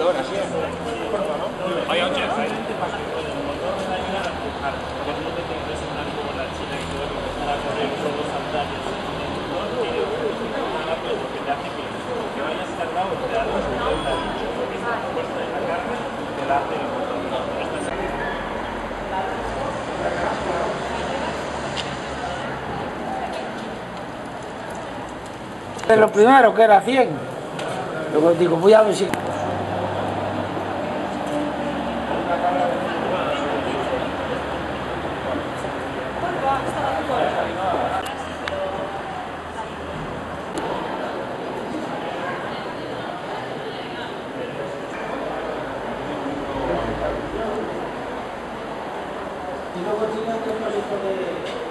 Ahora sí. Hay 80. De lo primero que era 100. Luego digo, voy a ver si... 色落ちになっておりますので。